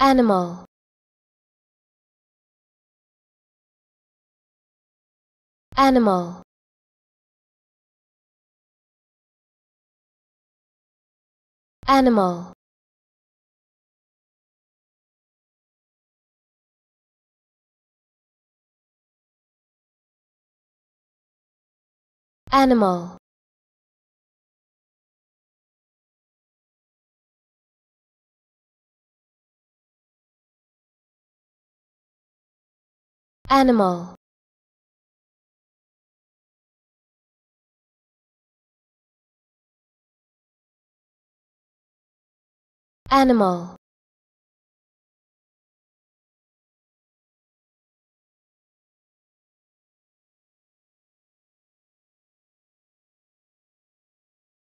animal. Animal. Animal. Animal animal. Animal